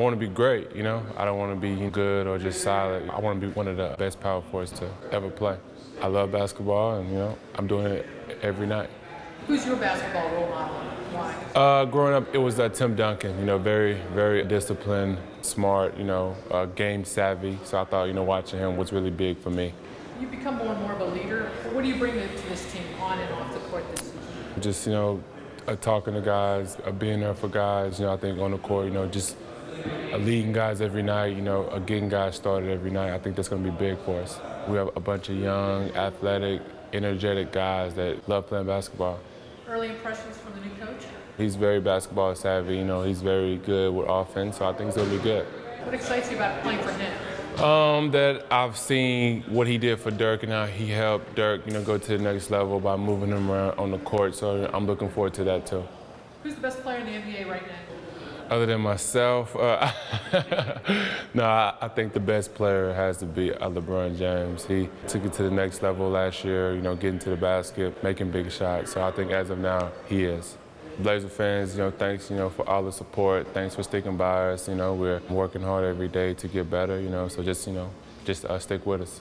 I want to be great, you know. I don't want to be good or just solid. I want to be one of the best power forwards to ever play. I love basketball, and you know, I'm doing it every night. Who's your basketball role model? Why? Uh, growing up, it was uh, Tim Duncan. You know, very, very disciplined, smart. You know, uh, game savvy. So I thought, you know, watching him was really big for me. You become more and more of a leader. What do you bring to this team on and off the court this season? Just you know, uh, talking to guys, uh, being there for guys. You know, I think on the court, you know, just leading guys every night. You know, getting guys started every night. I think that's going to be big for us. We have a bunch of young, athletic, energetic guys that love playing basketball. Early impressions from the new coach? He's very basketball savvy. You know, he's very good with offense, so I think it's going to be good. What excites you about playing for him? Um, that I've seen what he did for Dirk and how he helped Dirk, you know, go to the next level by moving him around on the court. So I'm looking forward to that too. Who's the best player in the NBA right now? Other than myself, uh, no, I, I, think the best player has to be uh, LeBron James. He took it to the next level last year, you know, getting to the basket, making big shots. So I think as of now, he is. Blazer fans, you know, thanks, you know, for all the support. Thanks for sticking by us. You know, we're working hard every day to get better. You know, so just, you know, just uh, stick with us.